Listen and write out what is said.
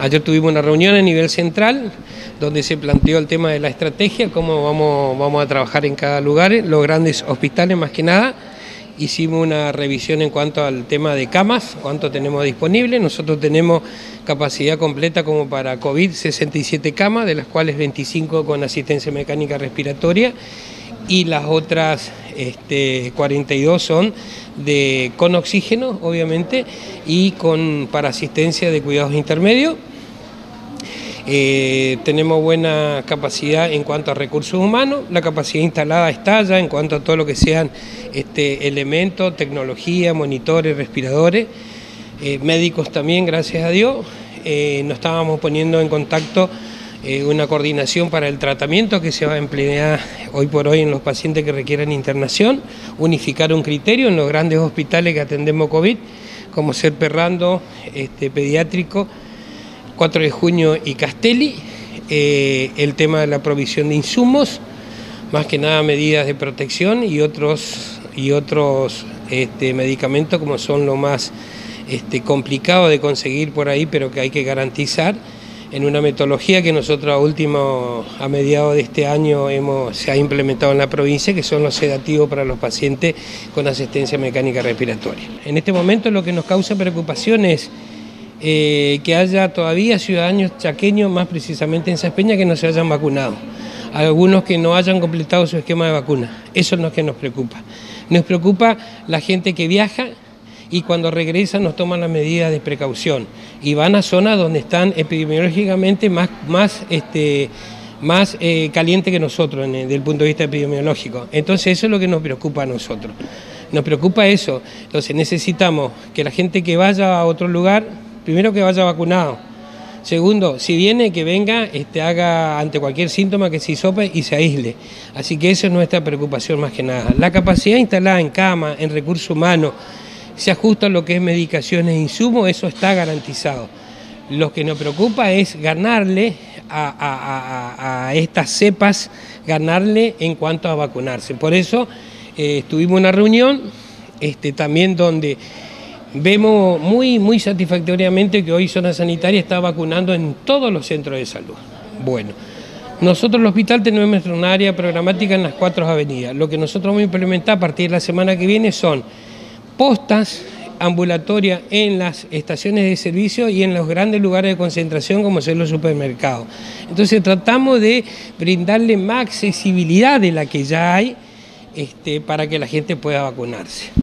Ayer tuvimos una reunión a nivel central donde se planteó el tema de la estrategia, cómo vamos, a trabajar en cada lugar, los grandes hospitales más que nada. Hicimos una revisión en cuanto al tema de camas, cuánto tenemos disponible. Nosotros tenemos capacidad completa como para COVID, 67 camas, de las cuales 25 con asistencia mecánica respiratoria y las otras este, 42 son de, con oxígeno, obviamente, y con, para asistencia de cuidados intermedios. Eh, tenemos buena capacidad en cuanto a recursos humanos, la capacidad instalada está ya en cuanto a todo lo que sean este, elementos, tecnología, monitores, respiradores, eh, médicos también, gracias a Dios. Eh, nos estábamos poniendo en contacto eh, una coordinación para el tratamiento que se va a emplear hoy por hoy en los pacientes que requieran internación, unificar un criterio en los grandes hospitales que atendemos COVID, como ser Perrando, este, Pediátrico, 4 de junio y Castelli, eh, el tema de la provisión de insumos, más que nada medidas de protección y otros, y otros este, medicamentos como son lo más este, complicado de conseguir por ahí, pero que hay que garantizar en una metodología que nosotros a último, a mediados de este año hemos, se ha implementado en la provincia, que son los sedativos para los pacientes con asistencia mecánica respiratoria. En este momento lo que nos causa preocupación es eh, que haya todavía ciudadanos chaqueños, más precisamente en Saspeña, que no se hayan vacunado. Algunos que no hayan completado su esquema de vacuna. Eso es lo que nos preocupa. Nos preocupa la gente que viaja y cuando regresan nos toman las medidas de precaución y van a zonas donde están epidemiológicamente más, más, este, más eh, calientes que nosotros desde el punto de vista epidemiológico. Entonces eso es lo que nos preocupa a nosotros. Nos preocupa eso. Entonces necesitamos que la gente que vaya a otro lugar, primero que vaya vacunado. Segundo, si viene, que venga, este, haga ante cualquier síntoma que se hisope y se aísle. Así que esa es nuestra preocupación más que nada. La capacidad instalada en cama, en recursos humanos, se ajusta lo que es medicaciones e insumos, eso está garantizado. Lo que nos preocupa es ganarle a, estas cepas, ganarle en cuanto a vacunarse. Por eso eh, tuvimos una reunión este, también donde vemos muy, muy satisfactoriamente que hoy Zona Sanitaria está vacunando en todos los centros de salud. Bueno, nosotros el hospital tenemos un área programática en las cuatro avenidas. Lo que nosotros vamos a implementar a partir de la semana que viene son postas ambulatorias en las estaciones de servicio y en los grandes lugares de concentración como son los supermercados. Entonces tratamos de brindarle más accesibilidad de la que ya hay este, para que la gente pueda vacunarse.